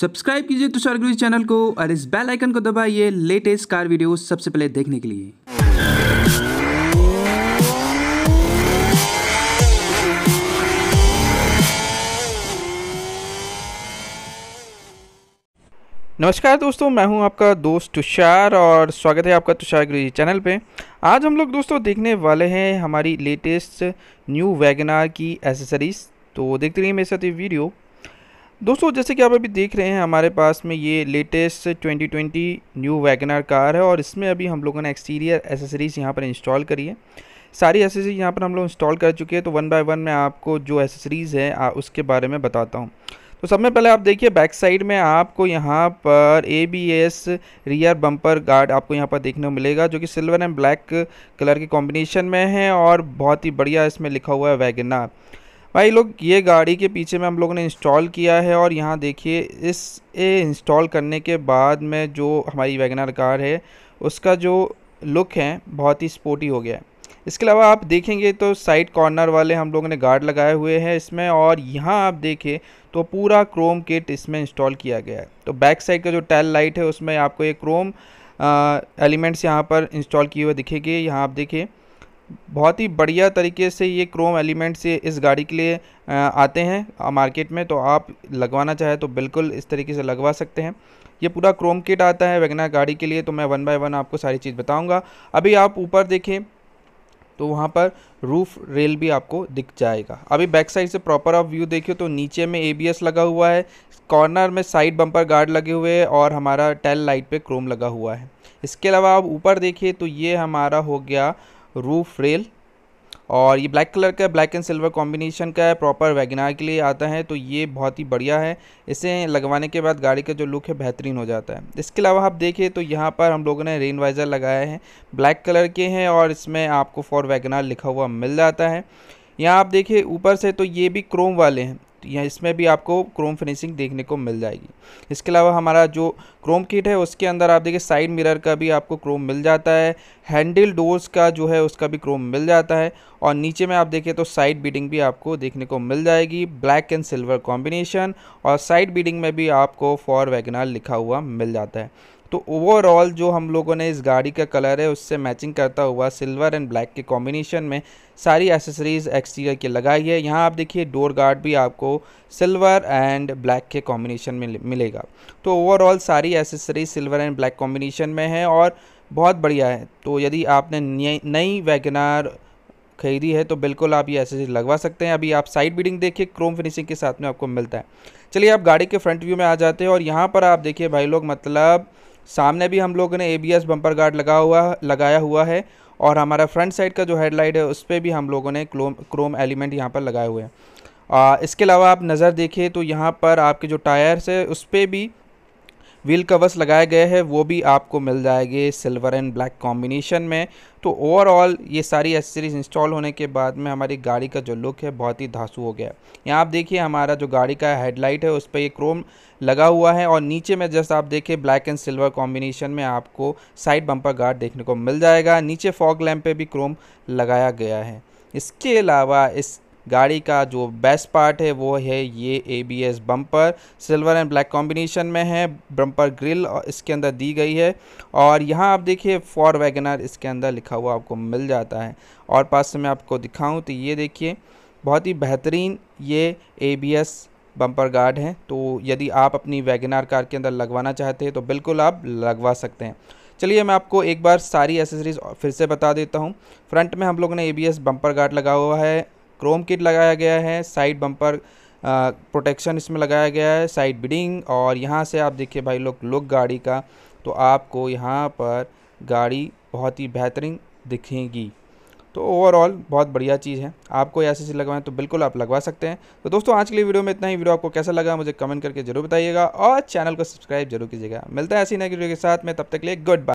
Subscribe कीजिए तुषार गुरु channel को और इस बेल आइकन को दबाइए लेटेस्ट कार वीडियो सबसे पहले देखने के लिए। नमस्कार दोस्तों, मैं हूँ आपका दोस्त तुषार और स्वागत है आपका तुषार गुरु चैनल पे। आज हम लोग दोस्तों देखने वाले हैं हमारी लेटेस्ट न्यू वैगनार की एसेसरीज़ तो देखते रहिए मेरे साथ ये वीडियो। दोस्तों जैसे कि आप अभी देख रहे हैं हमारे पास में ये लेटेस्ट 2020 न्यू वैगनार कार है और इसमें अभी हम लोगों ने एक्सटीरियर एसेसरीज़ यहाँ पर इंस्टॉल करी है। सारी एसेसरीज यहाँ पर हम लोग इंस्टॉल कर चुके हैं तो वन बाय वन मैं आपको जो एसेसरीज़ है आ, उसके बारे में बताता हूँ। तो सब में पहले आप देखिए बैक साइड में आपको यहाँ पर A B S rear bumper guard आपको यहाँ पर देखने को मिलेगा जो कि सिल्वर एंड ब्लैक कलर के कॉम्बिनेशन में है और बहुत ही बढ़िया इसमें लिखा हुआ है वैगनार भाई लोग, ये गाड़ी के पीछे में हम लोगों ने इंस्टॉल किया है और यहाँ देखिए, इस इंस्टॉल करने के बाद में जो हमारी वैगनार कार है, उसका जो लुक है, बहुत ही स्पोर्टी हो गया है। इसके अलावा आप देखेंगे तो साइड कॉर्नर वाले हम लोगों ने गार्ड लगाए हुए हैं इसमें और यहाँ आप देखें तो पूरा क्रोम किट इसमें इंस्टॉल किया गया है। तो बैक साइड का जो टेल लाइट है, उसमें आपको ये क्रोम एलिमेंट्स यहाँ पर इंस्टॉल किए हुए दिखेंगे। यहाँ आप देखिए बहुत ही बढ़िया तरीके से ये क्रोम एलिमेंट्स ये इस गाड़ी के लिए आते हैं मार्केट में तो आप लगवाना चाहे तो बिल्कुल इस तरीके से लगवा सकते हैं। ये पूरा क्रोम किट आता है वैगनार गाड़ी के लिए तो मैं वन बाय वन आपको सारी चीज़ बताऊँगा। अभी आप ऊपर देखें तो वहाँ पर रूफ रेल भी आपको दिख जाएगा। अभी बैक साइड से प्रॉपर आप व्यू देखिए तो नीचे में एबीएस लगा हुआ है कॉर्नर में साइड बम्पर गार्ड लगे हुए हैं और हमारा टेल लाइट पे क्रोम लगा हुआ है। इसके अलावा आप ऊपर देखिए तो ये हमारा हो गया रूफ रेल और ये ब्लैक कलर का ब्लैक एंड सिल्वर कॉम्बिनेशन का है प्रॉपर वैगनार के लिए आता है तो ये बहुत ही बढ़िया है। इसे लगवाने के बाद गाड़ी का जो लुक है, बेहतरीन हो जाता है। इसके अलावा आप देखें तो यहाँ पर हम लोगों ने रेन वाइज़र लगाए हैं ब्लैक कलर के हैं, और इसमें आपको फॉर वैगनार लिखा हुआ मिल जाता है। यहाँ आप देखिए, ऊपर से तो ये भी क्रोम वाले हैं। या इसमें भी आपको क्रोम फिनिशिंग देखने को मिल जाएगी। इसके अलावा हमारा जो क्रोम किट है, उसके अंदर आप देखिए साइड मिरर का भी आपको क्रोम मिल जाता है हैंडल डोर्स का जो है, उसका भी क्रोम मिल जाता है और नीचे में आप देखें तो साइड बीडिंग भी आपको देखने को मिल जाएगी ब्लैक एंड सिल्वर कॉम्बिनेशन और साइड बीडिंग में भी आपको फॉर वैगनार लिखा हुआ मिल जाता है। तो ओवरऑल जो हम लोगों ने इस गाड़ी का कलर है, उससे मैचिंग करता हुआ सिल्वर एंड ब्लैक के कॉम्बिनेशन में सारी एसेसरीज एक्सटीरियर की लगाई है। यहाँ आप देखिए डोर गार्ड भी आपको सिल्वर एंड ब्लैक के कॉम्बिनेशन में मिलेगा। तो ओवरऑल सारी accessories silver and black combination में है और बहुत बढ़िया है। तो यदि आपने नई वैगनार खरीदी है तो बिल्कुल आप ये एसेसरीज लगवा सकते हैं। अभी आप साइड बीडिंग देखिए क्रोम फिनिशिंग के साथ में आपको मिलता है। चलिए, आप गाड़ी के फ्रंट व्यू में आ जाते हैं और यहाँ पर आप देखिए, भाई लोग मतलब सामने भी हम लोगों ने एबीएस बम्पर गार्ड लगा हुआ, लगाया हुआ है और हमारा फ्रंट साइड का जो हेडलाइट है, उस पर भी हम लोगों ने क्रोम क्रोम एलिमेंट यहाँ पर लगाए हुए हैं। इसके अलावा आप नज़र देखिए तो यहाँ पर आपके जो टायर्स है, उस पर भी व्हील कवर्स लगाए गए हैं, वो भी आपको मिल जाएँगे सिल्वर एंड ब्लैक कॉम्बिनेशन में। तो ओवरऑल ये सारी एसेसरीज इंस्टॉल होने के बाद में हमारी गाड़ी का जो लुक है, बहुत ही धांसू हो गया यहाँ आप देखिए, हमारा जो गाड़ी का हेडलाइट है, उस पर ये क्रोम लगा हुआ है और नीचे में जस्ट आप देखिए ब्लैक एंड सिल्वर कॉम्बिनेशन में आपको साइड बम्पर गार्ड देखने को मिल जाएगा। नीचे फॉग लैम्प पे भी क्रोम लगाया गया है। इसके अलावा इस गाड़ी का जो बेस्ट पार्ट है, वो है ये A B S bumper silver and black combination में है बम्पर ग्रिल इसके अंदर दी गई है. और यहाँ आप देखिए फॉर वैगनर इसके अंदर लिखा हुआ आपको मिल जाता है. और पास से मैं आपको दिखाऊँ तो ये देखिए, बहुत ही बेहतरीन ये A B S bumper guard हैं. तो यदि आप अपनी वैगनार कार के अंदर लगवाना चाहते हैं तो बिल्कुल आप लगवा सकते हैं. चलिए मैं आपको एक बार सारी एसेसरीज फिर से बता देता हूँ. फ्रंट में हम लोगों ने एबीएस बम्पर गार्ड लगा हुआ है. क्रोम किट लगाया गया है, साइड बम्पर प्रोटेक्शन इसमें लगाया गया है, साइड बिडिंग और यहाँ से आप देखिए भाई लोग लुक गाड़ी का तो आपको यहाँ पर गाड़ी बहुत ही बेहतरीन दिखेगी। तो ओवरऑल बहुत बढ़िया चीज़ है। आपको ऐसे से लगवाएँ तो बिल्कुल आप लगवा सकते हैं। तो दोस्तों, आज के लिए वीडियो में इतना ही। वीडियो आपको कैसा लगा मुझे कमेंट करके ज़रूर बताइएगा और चैनल को सब्सक्राइब ज़रूर कीजिएगा। मिलता है ऐसी नई वीडियो के साथ में। तब तक लिए गुड बाय।